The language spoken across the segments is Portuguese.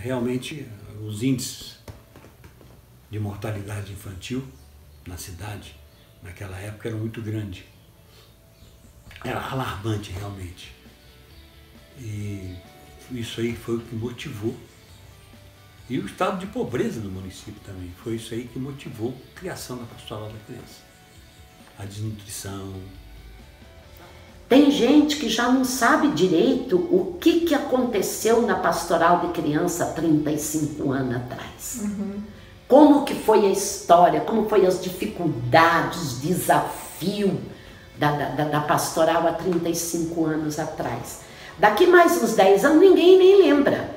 realmente os índices de mortalidade infantil na cidade naquela época eram muito grandes. Era alarmante realmente. E isso aí foi o que motivou. E o estado de pobreza do município também. Foi isso aí que motivou a criação da pastoral da criança. A desnutrição. Tem gente que já não sabe direito o que, que aconteceu na pastoral de criança há 35 anos atrás. Uhum. Como que foi a história, como foi as dificuldades, os desafios da, da, da pastoral há 35 anos atrás. Daqui mais uns 10 anos ninguém nem lembra.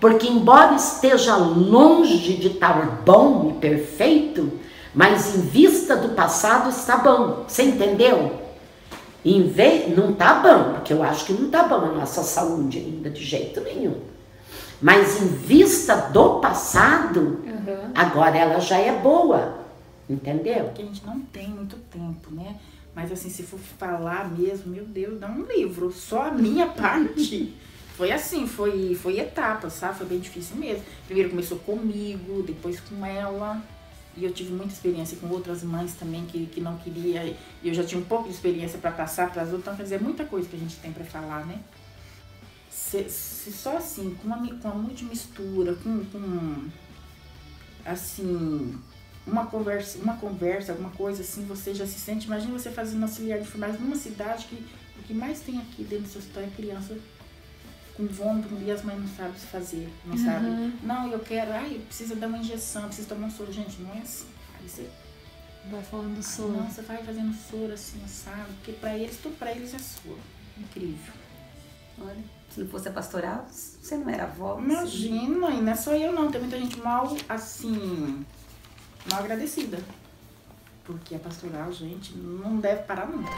Porque embora esteja longe de estar bom e perfeito, mas em vista do passado está bom. Você entendeu? Em vez, não está bom, porque eu acho que não está bom a nossa saúde ainda de jeito nenhum. Mas em vista do passado, uhum. agora ela já é boa. Entendeu? Porque a gente não tem muito tempo, né? Mas assim, se for falar mesmo, meu Deus, dá um livro. Só a minha parte. Foi assim, foi, foi etapa, sabe? Foi bem difícil mesmo. Primeiro começou comigo, depois com ela. E eu tive muita experiência com outras mães também que, que não queria. E eu já tinha um pouco de experiência para passar para as outras. Então, quer dizer, muita coisa que a gente tem para falar, né? Se, se, só assim, com uma, com uma mistura, com, com assim, uma conversa, uma conversa, alguma coisa assim, você já se sente. Imagina você fazendo auxiliar de enfermagem numa cidade que o que mais tem aqui dentro do seu hospital é criança com vômito e as mães não sabem se fazer, não uhum. sabem. Não, eu quero, ai, precisa dar uma injeção, precisa tomar um soro. Gente, não é assim. Aí você vai falando soro. Não, você vai fazendo soro assim, sabe? Porque pra eles, tudo pra eles é soro. Incrível. Olha, se não fosse a pastoral, você não era avó. Imagina, e não é só eu não. Tem muita gente mal, assim, mal agradecida. Porque a pastoral, gente, não deve parar nunca.